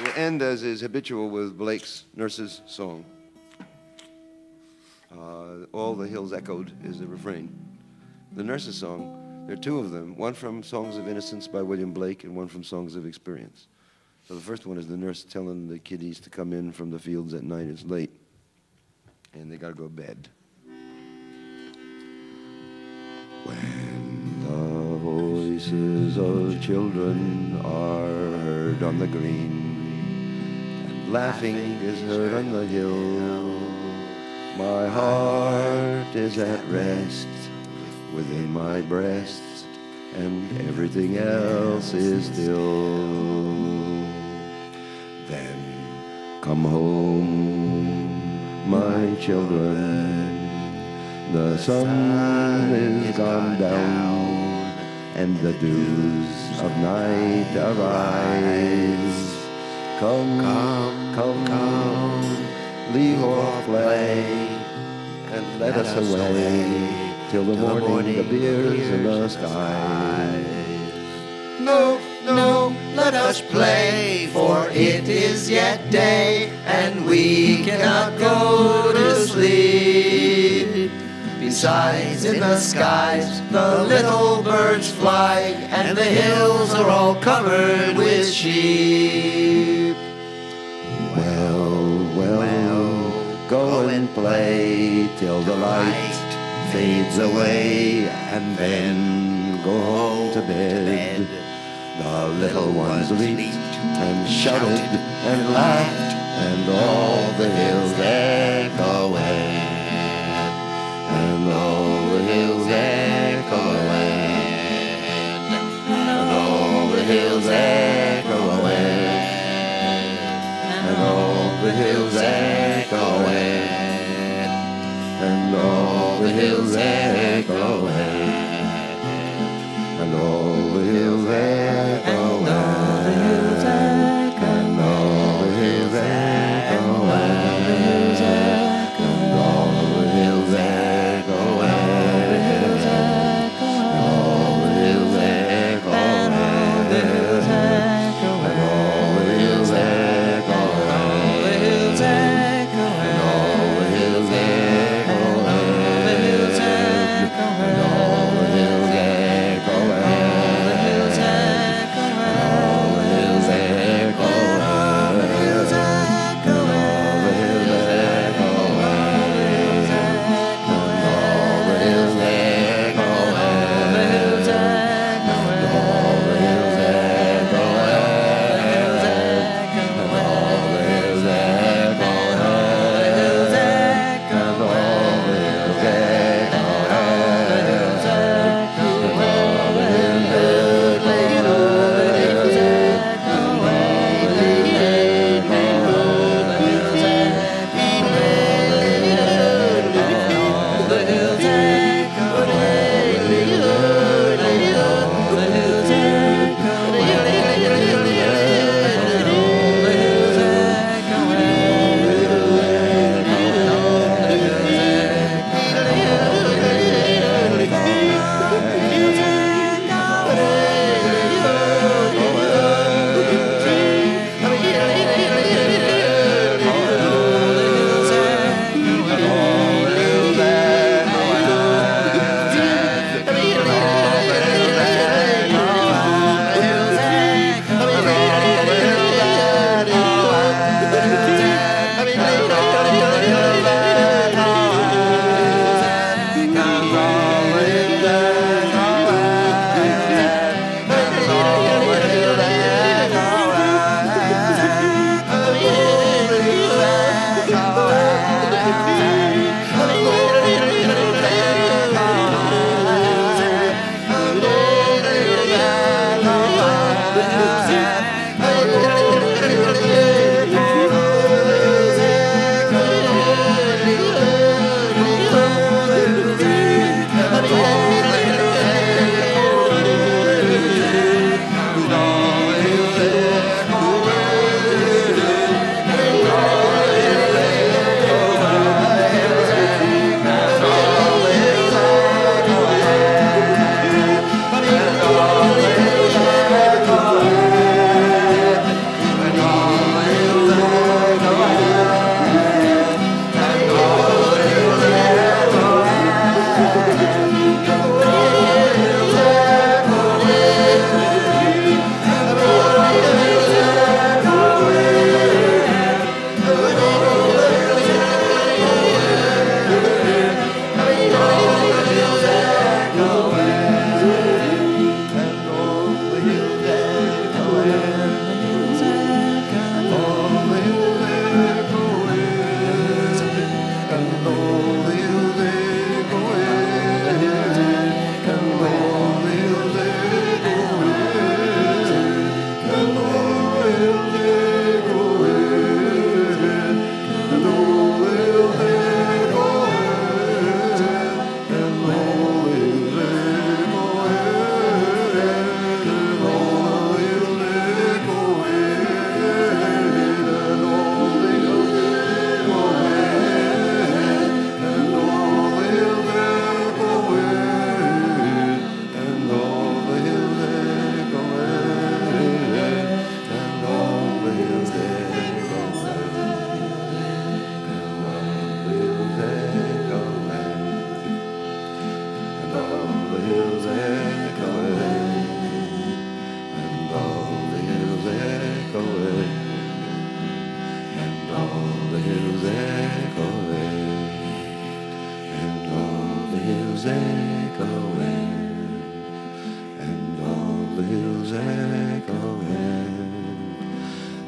We'll end as is habitual with Blake's Nurse's Song. Uh, All the Hills Echoed is the refrain. The Nurse's Song, there are two of them, one from Songs of Innocence by William Blake and one from Songs of Experience. So the first one is the nurse telling the kiddies to come in from the fields at night. It's late, and they got to go to bed. When the voices of children are heard on the green, laughing is heard on the hill, my heart is at rest within my breast, and everything else is still. Then come home, my children. The sun is gone down, and the dews of night arise. Come, come, come, come, leave off play, and let us away till the morning appears in the sky. No, no, let us play, for it is yet day, and we cannot go to sleep. Besides, in the skies, the little birds fly, and the hills are all covered with sheep. Go and play till the light fades away, and then go home to bed. The little ones leaped and shouted and laughed, and all the hills echoed, and all the hills echoed, and all the hills echoed, and all the hills echoed, hills echoing, and all the hills echoing,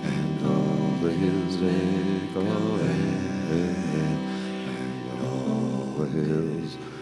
and all the hills echoing, and all the hills.